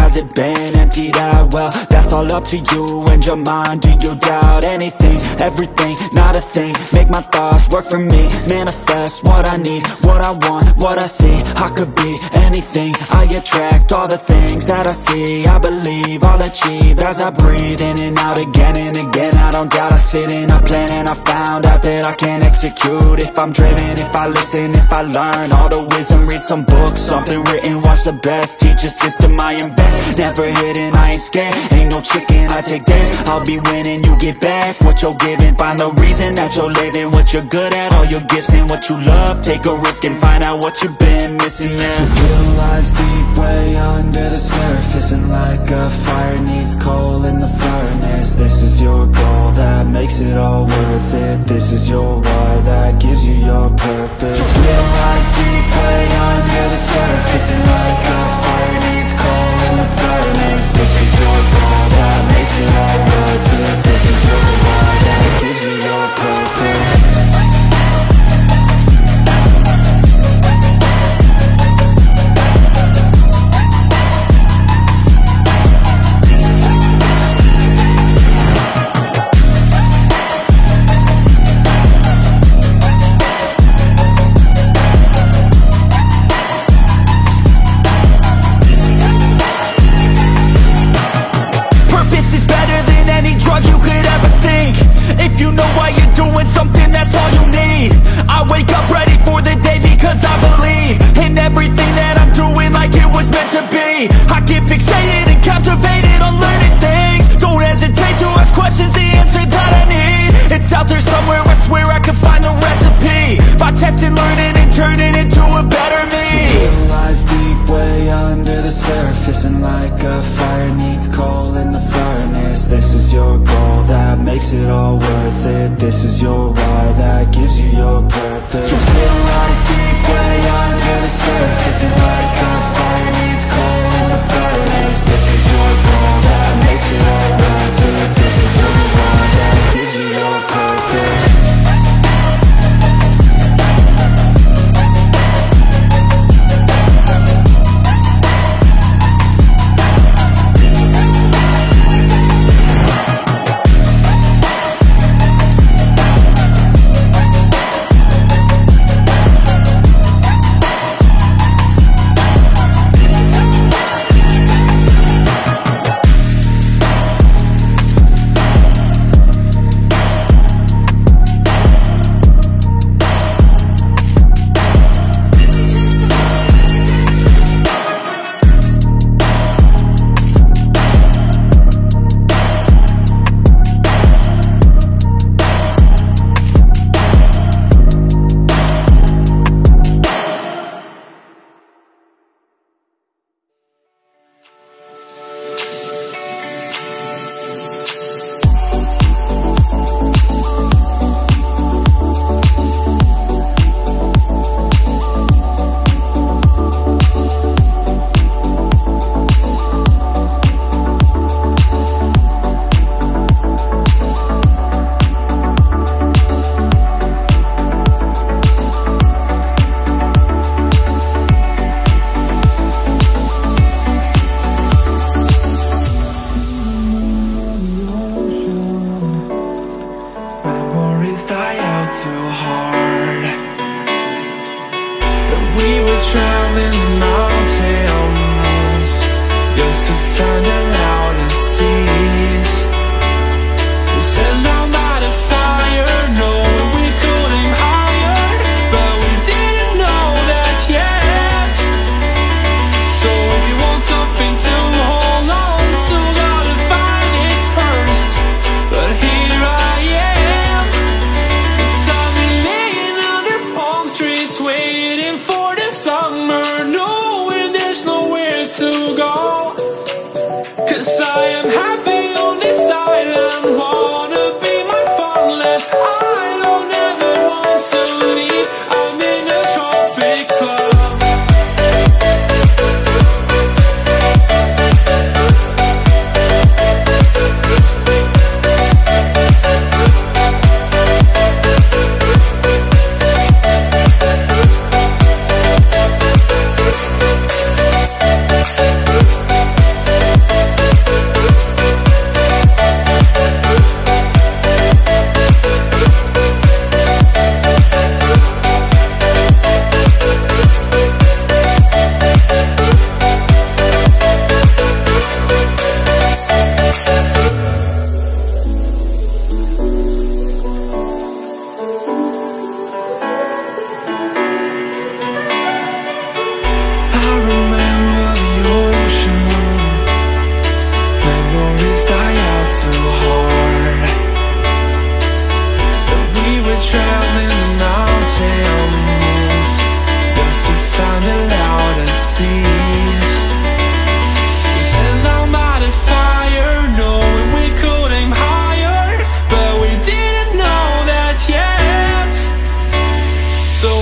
has it been? Emptied out? Well, that's all up to you and your mind. Do you doubt anything, everything, not a thing. Make my thoughts work for me, manifest what I need What I want, what I see, I could be anything. I attract all the things that I see. I believe I'll achieve as I breathe in and out again and again. I don't doubt, I sit and I plan and I found out that I can execute. If I'm driven, if I listen, if I learn All the wisdom, read some books, something written Watch the best, teach a system I invest Never hidden, I ain't scared Ain't no chicken, I take dares. I'll be winning, you get back what you're giving. Find the reason that you're living What you're good at, all your gifts and what you love. Take a risk and find out what you've been missing, yeah. Will lies deep way under the surface And like a fire needs coal in the furnace. This is your goal that makes it all worth it. This is your why that gives you your purpose. Will lies deep way under the surface And like a fire This is your goal that makes it all worth it the surface And like a fire needs coal in the furnace. This is your goal that makes it all worth it. This is your why that gives you your purpose. It lies deep way under the surface And like a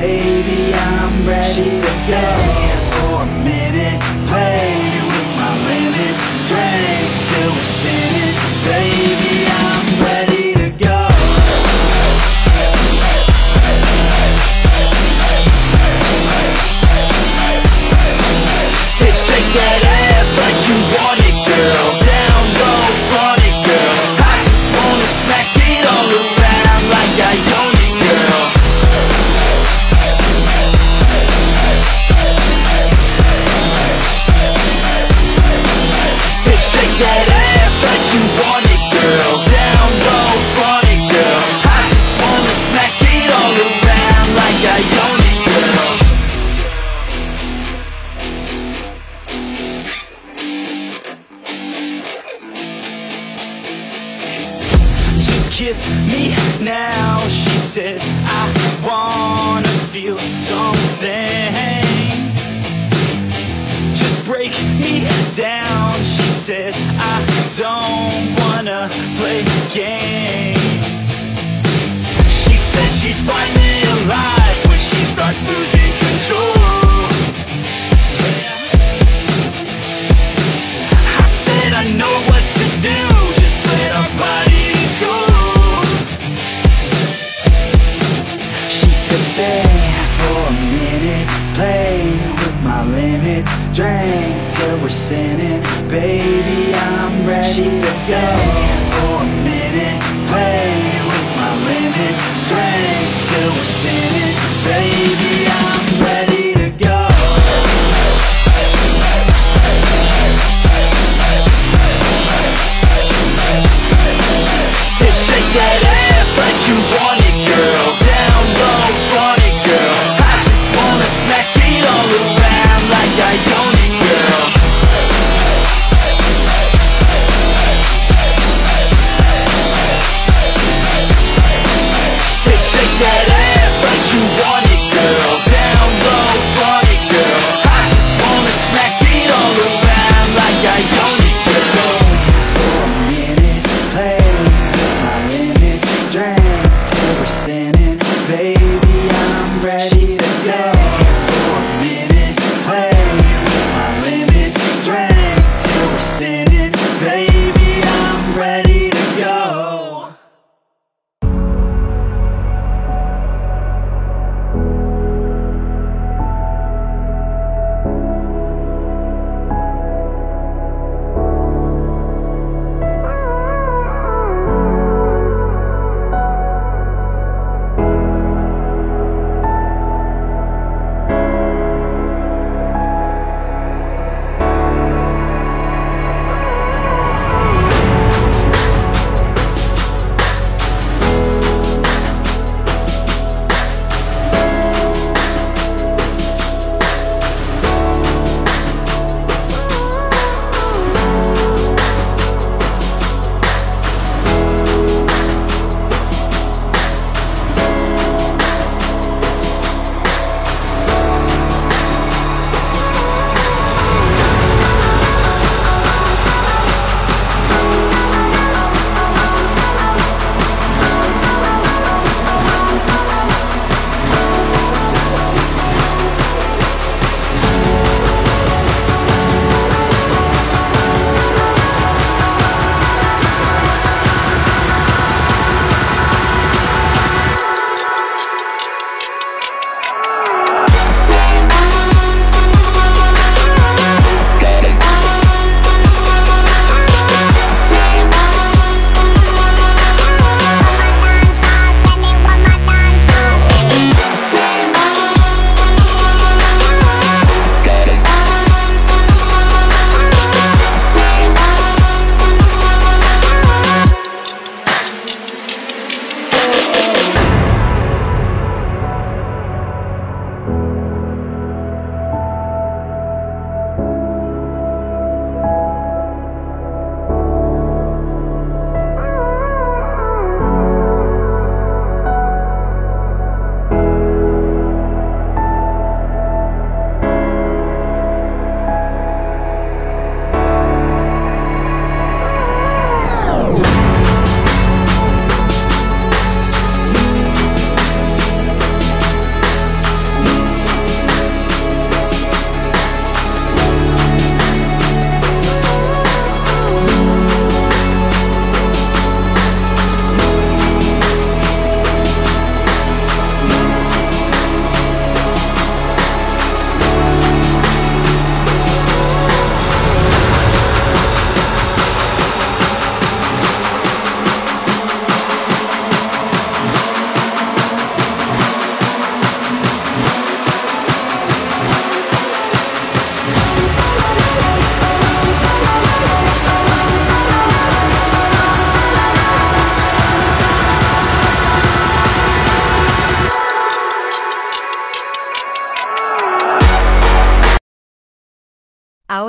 Baby, I'm ready She said stay starts losing control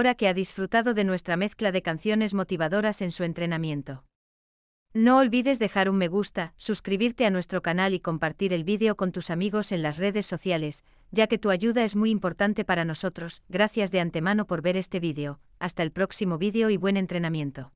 ahora que ha disfrutado de nuestra mezcla de canciones motivadoras en su entrenamiento. No olvides dejar un me gusta, suscribirte a nuestro canal y compartir el vídeo con tus amigos en las redes sociales, ya que tu ayuda es muy importante para nosotros. Gracias de antemano por ver este vídeo. Hasta el próximo vídeo y buen entrenamiento.